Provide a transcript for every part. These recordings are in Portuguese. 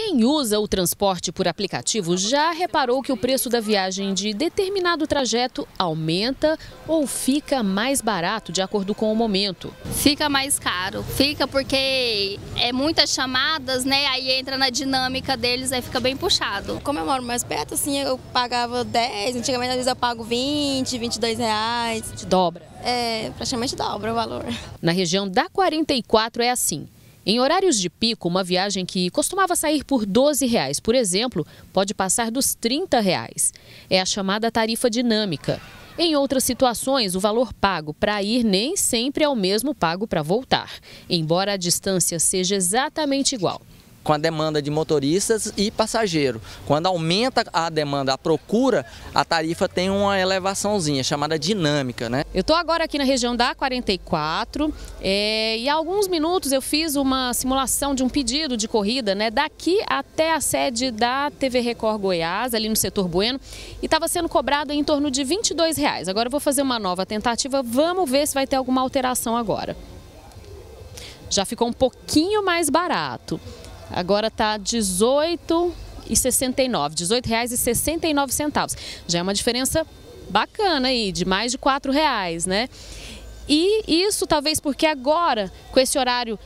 Quem usa o transporte por aplicativo já reparou que o preço da viagem de determinado trajeto aumenta ou fica mais barato de acordo com o momento. Fica mais caro, fica porque é muitas chamadas, né? Aí entra na dinâmica deles, aí fica bem puxado. Como eu moro mais perto, assim, eu pagava 10, antigamente às vezes eu pago 20, 22 reais. Dobra. É, praticamente dobra o valor. Na região da 44 é assim. Em horários de pico, uma viagem que costumava sair por 12 reais, por exemplo, pode passar dos 30 reais. É a chamada tarifa dinâmica. Em outras situações, o valor pago para ir nem sempre é o mesmo pago para voltar, embora a distância seja exatamente igual com a demanda de motoristas e passageiro. Quando aumenta a demanda, a procura, a tarifa tem uma elevaçãozinha, chamada dinâmica, né? Eu estou agora aqui na região da 44 é, e há alguns minutos eu fiz uma simulação de um pedido de corrida, né? Daqui até a sede da TV Record Goiás, ali no setor Bueno, e estava sendo cobrado em torno de 22 reais. Agora eu vou fazer uma nova tentativa, vamos ver se vai ter alguma alteração agora. Já ficou um pouquinho mais barato. Agora está 18 e 69, 18 reais e 69 centavos. Já é uma diferença bacana aí, de mais de 4 reais, né? E isso talvez porque agora, com esse horário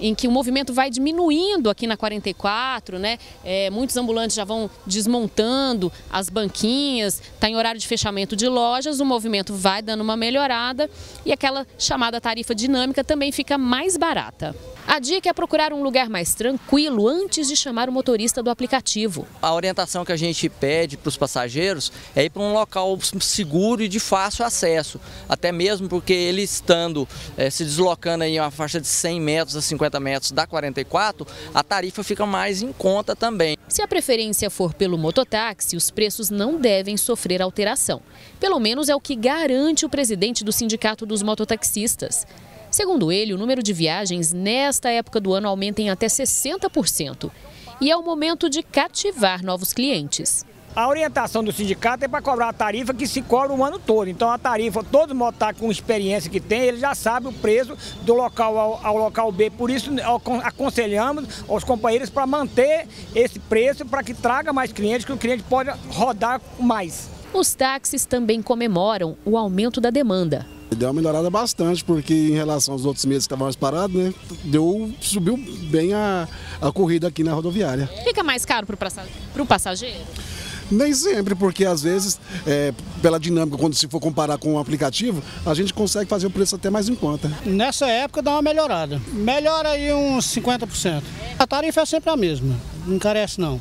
em que o movimento vai diminuindo aqui na 44, né? É, muitos ambulantes já vão desmontando as banquinhas, está em horário de fechamento de lojas, o movimento vai dando uma melhorada e aquela chamada tarifa dinâmica também fica mais barata. A dica é procurar um lugar mais tranquilo antes de chamar o motorista do aplicativo. A orientação que a gente pede para os passageiros é ir para um local seguro e de fácil acesso, até mesmo porque ele estando é, se deslocando em uma faixa de 100 metros a 50 metros da 44, a tarifa fica mais em conta também. Se a preferência for pelo mototáxi, os preços não devem sofrer alteração. Pelo menos é o que garante o presidente do Sindicato dos Mototaxistas. Segundo ele, o número de viagens nesta época do ano aumenta em até 60%. E é o momento de cativar novos clientes. A orientação do sindicato é para cobrar a tarifa que se cobra o ano todo. Então a tarifa, todo motar com experiência que tem, ele já sabe o preço do local ao, ao local B. Por isso aconselhamos aos companheiros para manter esse preço para que traga mais clientes, que o cliente pode rodar mais. Os táxis também comemoram o aumento da demanda. Deu uma melhorada bastante, porque em relação aos outros meses que estavam mais parados, né? Deu, subiu bem a, a corrida aqui na rodoviária. Fica mais caro para o passageiro? Nem sempre, porque às vezes, é, pela dinâmica, quando se for comparar com o aplicativo, a gente consegue fazer o preço até mais em conta. Nessa época dá uma melhorada. Melhora aí uns 50%. A tarifa é sempre a mesma, não encarece não.